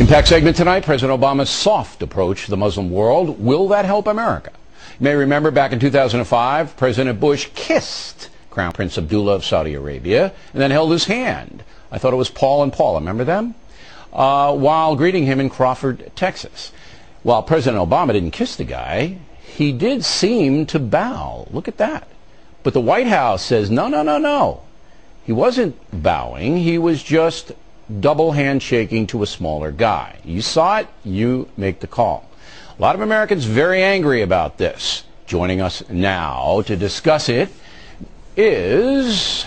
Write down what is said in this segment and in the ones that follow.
Impact segment tonight, President Obama's soft approach to the Muslim world. Will that help America? You may remember back in 2005, President Bush kissed Crown Prince Abdullah of Saudi Arabia and then held his hand. I thought it was Paul and Paula, remember them? Uh, while greeting him in Crawford, Texas. While President Obama didn't kiss the guy, he did seem to bow. Look at that. But the White House says, no, no, no, no. He wasn't bowing. He was just double handshaking to a smaller guy. You saw it, you make the call. A lot of Americans very angry about this. Joining us now to discuss it is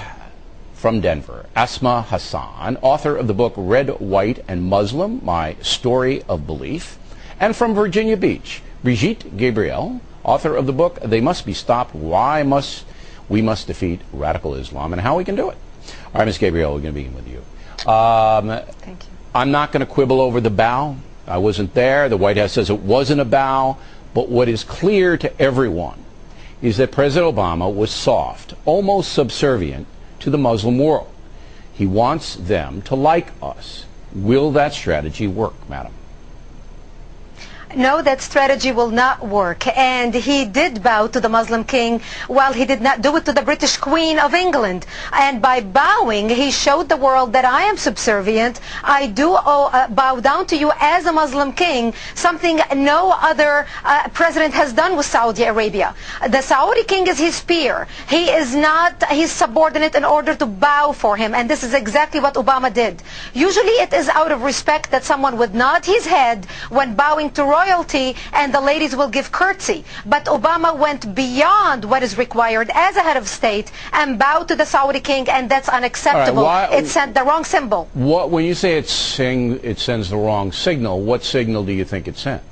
from Denver, Asma Hasan, author of the book Red, White, and Muslim, My Story of Belief, and from Virginia Beach, Brigitte Gabriel, author of the book They Must Be Stopped, Why Must We Must Defeat Radical Islam, and How We Can Do It. All right, Ms. Gabriel, we're going to begin with you. Um, Thank you. I'm not going to quibble over the bow. I wasn't there. The White House says it wasn't a bow. But what is clear to everyone is that President Obama was soft, almost subservient to the Muslim world. He wants them to like us. Will that strategy work, madam? No, that strategy will not work. And he did bow to the Muslim king while he did not do it to the British Queen of England. And by bowing, he showed the world that I am subservient. I do owe, uh, bow down to you as a Muslim king, something no other uh, president has done with Saudi Arabia. The Saudi king is his peer. He is not his subordinate in order to bow for him. And this is exactly what Obama did. Usually it is out of respect that someone would nod his head when bowing to royalty royalty and the ladies will give curtsy. But Obama went beyond what is required as a head of state and bowed to the Saudi king and that's unacceptable. Right, why- it sent the wrong symbol. What, when you say it's saying it sends the wrong signal, what signal do you think it sends?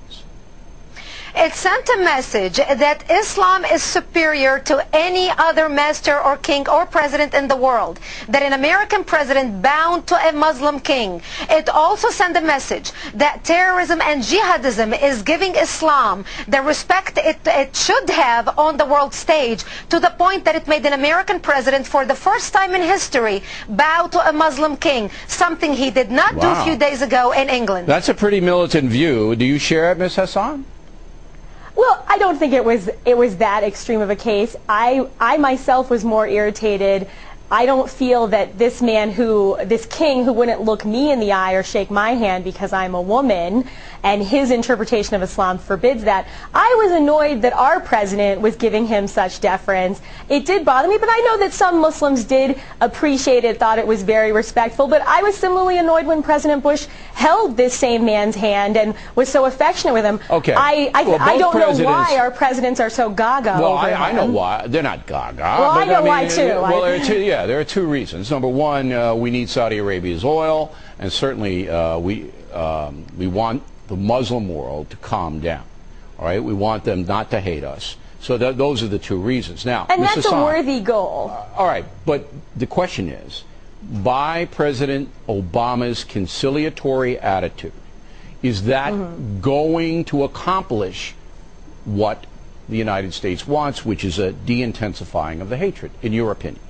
It sent a message that Islam is superior to any other master or king or president in the world. That an American president bound to a Muslim king. It also sent a message that terrorism and jihadism is giving Islam the respect it, it should have on the world stage to the point that it made an American president for the first time in history bow to a Muslim king. Something he did not do a few days ago in England. That's a pretty militant view. Do you share it, Ms. Hasan? I don't think it was it was that extreme of a case. I I myself was more irritated. I don't feel that this man who this king who wouldn't look me in the eye or shake my hand because I'm a woman and his interpretation of Islam forbids that. I was annoyed that our president was giving him such deference. It did bother me, but I know that some Muslims did appreciate it, thought it was very respectful, but I was similarly annoyed when President Bush held this same man's hand and was so affectionate with him. Okay. I I, Well, I don't know why our presidents are so gaga Well, I, I know why. They're not gaga. Well, I know why, mean, too. Well, I- two, yeah, there are two reasons. Number one, uh, we need Saudi Arabia's oil, and certainly uh, we um, we want the Muslim world to calm down. All right, we want them not to hate us. So that, those are the two reasons. Now, And Ms. that's a worthy goal. all right, but the question is, by President Obama's conciliatory attitude, is that Mm-hmm. going to accomplish what the United States wants, which is a de-intensifying of the hatred, in your opinion?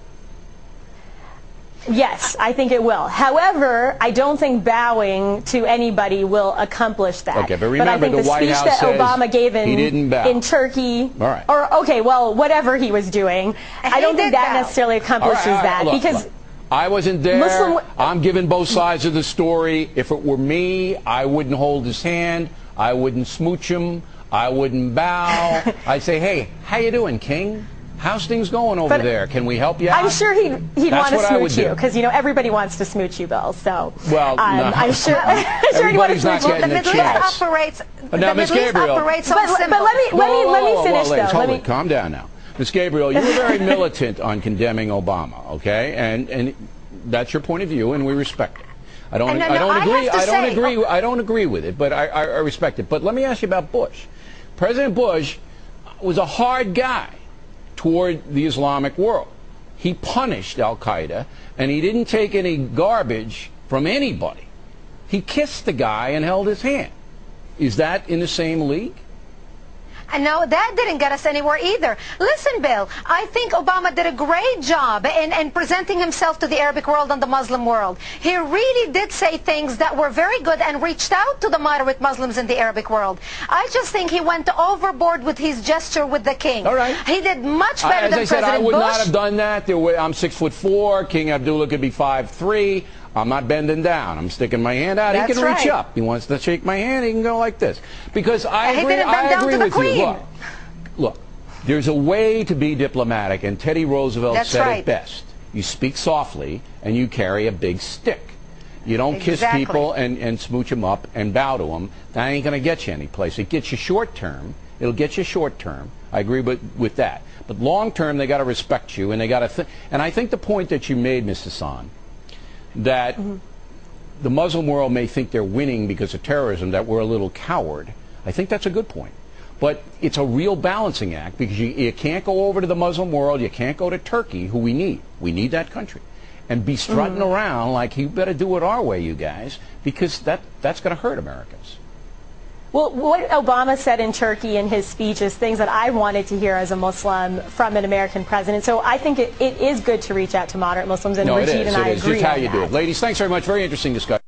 Yes, I think it will. However, I don't think bowing to anybody will accomplish that. Okay, but I think the the White speech House that Obama gave in he didn't bow. in Turkey, All right. or okay, well, whatever he was doing, I don't think that bow. necessarily accomplishes right, all right, that look, because. look. I wasn't there. Muslim- I'm giving both sides of the story. If it were me, I wouldn't hold his hand. I wouldn't smooch him. I wouldn't bow. I'd say, "Hey, how you doing, King? How's things going over But there? Can we help you out?" I'm sure he'd, he'd want to what would smooch you do. because you know everybody wants to smooch you, Bill. So Well, um, no. I'm sure. I'm sure he'd want to not smooch you. the Middle chance. East operates. But now, the Ms. Middle East Gabriel- operates on But- but let me- let me- Whoa, let me whoa, whoa, finish, whoa, though. hold Let it. me- Calm down now. Ms. Gabriel, you were very militant on condemning Obama, okay? And and that's your point of view, and we respect it. I don't, And no, I don't I agree. to I don't say- agree. I don't agree with it, but I, I, I respect it. But let me ask you about Bush. President Bush was a hard guy toward the Islamic world. He punished Al Qaeda, and he didn't take any garbage from anybody. He kissed the guy and held his hand. Is that in the same league? And no, that didn't get us anywhere either. Listen, Bill, I think Obama did a great job in, in presenting himself to the Arabic world and the Muslim world. He really did say things that were very good and reached out to the moderate Muslims in the Arabic world. I just think he went overboard with his gesture with the king. All right. He did much I- better As than I said, President I would Bush. not have done that. Were, I'm six foot four. King Abdullah could be five three. I'm not bending down. I'm sticking my hand out. That's he can reach right. up. He wants to shake my hand. He can go like this. Because I agree. I agree with Queen. you. Look, look. There's a way to be diplomatic, and Teddy Roosevelt That's said right. it best. You speak softly, and you carry a big stick. You don't kiss people and, and smooch them up and bow to them. That ain't going to get you anyplace. It gets you short term. It'll get you short term. I agree with, with that. But long term, they got to respect you, and they got to. Th- and I think the point that you made, Mr. San, that mm-hmm. the Muslim world may think they're winning because of terrorism, that we're a little coward. I think that's a good point. But it's a real balancing act because you, you can't go over to the Muslim world, you can't go to Turkey, who we need. We need that country. And be strutting mm-hmm. around like, you better do it our way, you guys, because that, that's going to hurt Americans. Well, what Obama said in Turkey in his speech is things that I wanted to hear as a Muslim from an American president. So I think it, it is good to reach out to moderate Muslims, and No, it Rashid is. and It I is agree just how you do it. Ladies, thanks very much. Very interesting discussion.